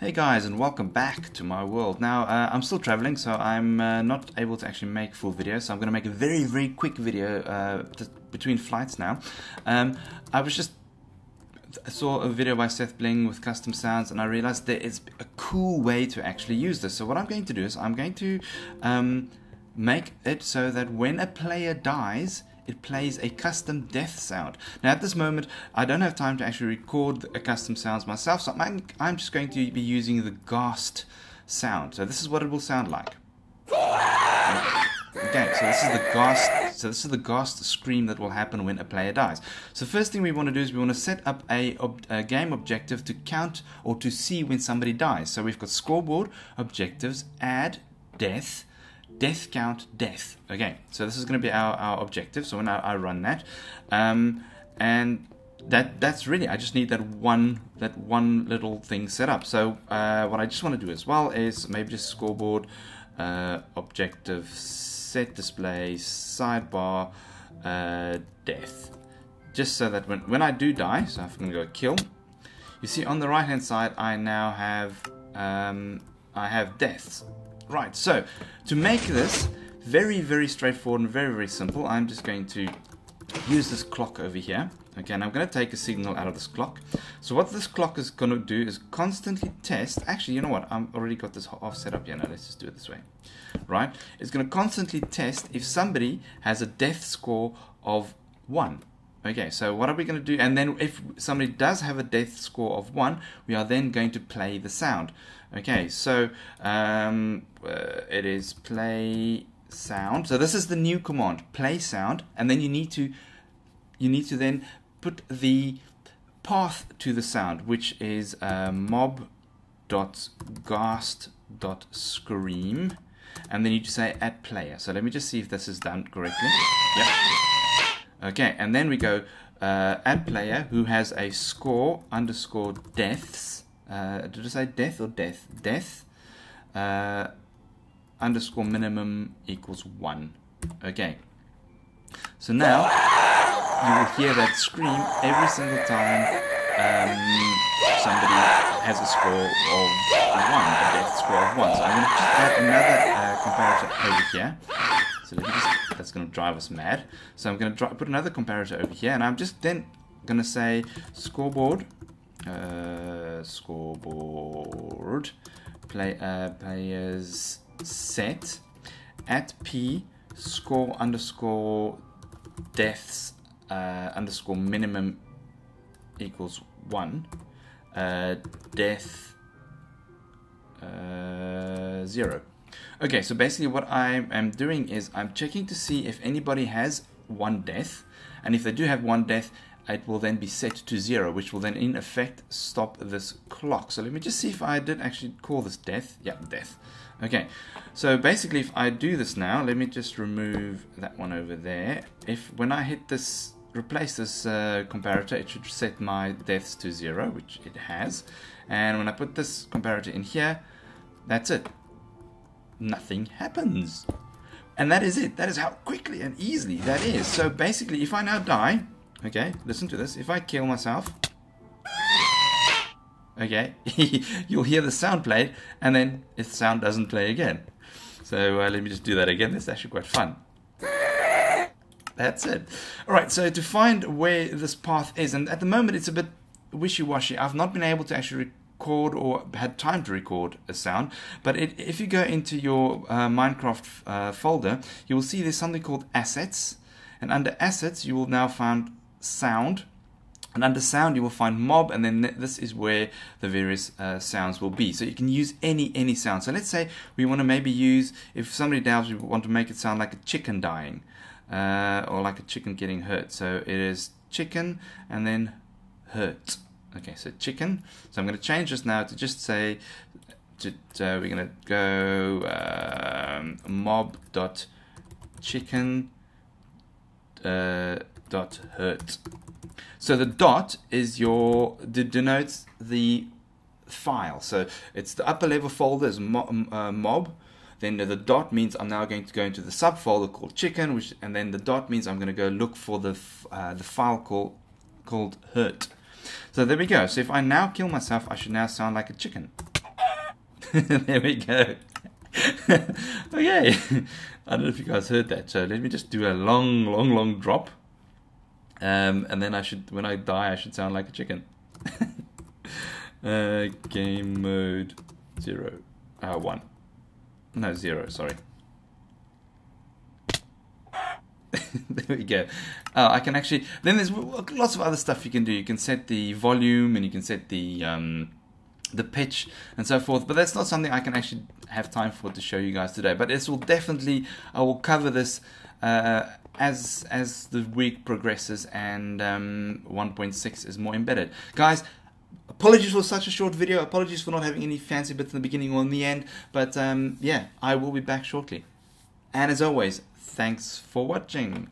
Hey guys and welcome back to my world. Now uh, I'm still traveling so I'm uh, not able to actually make full videos so I'm going to make a very very quick video uh, between flights now. Um, I was just I saw a video by SethBling with custom sounds and I realized there is a cool way to actually use this. So what I'm going to do is I'm going to um, make it so that when a player dies it plays a custom death sound. Now at this moment, I don't have time to actually record a custom sounds myself, so I'm, I'm just going to be using the Ghast sound. So this is what it will sound like. Okay, so this is the Ghast. So this is the Ghast scream that will happen when a player dies. So first thing we want to do is we want to set up a, a, game objective to count or to see when somebody dies. So we've got scoreboard objectives, add, death, death count death. Okay, so this is going to be our, our objective. So when I, I run that, um, and that that's really I just need that one that one little thing set up. So uh, what I just want to do as well is maybe just scoreboard uh, objective set display sidebar uh, death, just so that when when I do die, so I'm going to go kill. You see on the right hand side, I now have um, I have deaths. Right, so to make this very, very straightforward and very, very simple, I'm just going to use this clock over here. Okay, and I'm going to take a signal out of this clock. So what this clock is going to do is constantly test. Actually, you know what? I've already got this off set up here. Now let's just do it this way. Right? It's going to constantly test if somebody has a death score of 1. Okay, so what are we going to do? And then if somebody does have a death score of 1, we are then going to play the sound. Okay, so um, uh, it is play sound. So this is the new command, play sound, and then you need to you need to then put the path to the sound, which is uh, mob dot ghast dot scream, and then you just say add player. So let me just see if this is done correctly. Yep. Okay, and then we go uh, add player who has a score underscore deaths uh, did I say death or death? Death uh, underscore minimum equals 1. Okay. So now you will hear that scream every single time um, somebody has a score of 1, a death score of 1. So I'm going to add another uh, comparator over here. So just, that's going to drive us mad. So I'm going to put another comparator over here, and I'm just then going to say scoreboard uh, scoreboard play uh, players set at p score underscore deaths uh, underscore minimum equals one uh, death uh, zero okay so basically what I am doing is I'm checking to see if anybody has one death and if they do have one death it will then be set to zero, which will then in effect stop this clock. So let me just see if I did actually call this death. Yeah, death. Okay, so basically if I do this now, let me just remove that one over there. If when I hit this, replace this uh, comparator, it should set my deaths to zero, which it has. And when I put this comparator in here, that's it. Nothing happens. And that is it. That is how quickly and easily that is. So basically, if I now die, Okay, listen to this. If I kill myself, okay, you'll hear the sound played, and then if the sound doesn't play again. So uh, let me just do that again. That's actually quite fun. That's it. All right, so to find where this path is, and at the moment it's a bit wishy-washy. I've not been able to actually record or had time to record a sound, but it, if you go into your uh, Minecraft uh, folder, you will see there's something called assets, and under assets you will now find sound. And under sound, you will find mob, and then this is where the various uh, sounds will be. So you can use any any sound. So let's say we want to maybe use, if somebody dies, we want to make it sound like a chicken dying, uh, or like a chicken getting hurt. So it is chicken and then hurt. Okay, so chicken. So I'm going to change this now to just say, to, uh, we're going to go um, mob dot chicken. Uh, dot hurt. So the dot is your denotes the file. So it's the upper level folder is uh, mob. Then the dot means I'm now going to go into the subfolder called chicken, which and then the dot means I'm going to go look for the uh, the file called called hurt. So there we go. So if I now kill myself, I should now sound like a chicken. there we go. okay. I don't know if you guys heard that. So let me just do a long, long, long drop. Um, and then I should, when I die, I should sound like a chicken. uh, game mode zero, uh, one. No, zero, sorry. there we go. Uh, I can actually, then there's lots of other stuff you can do. You can set the volume and you can set the, um, the pitch and so forth but that's not something I can actually have time for to show you guys today but this will definitely I will cover this uh, as as the week progresses and um, 1.6 is more embedded guys apologies for such a short video apologies for not having any fancy bits in the beginning or in the end but um, yeah I will be back shortly and as always thanks for watching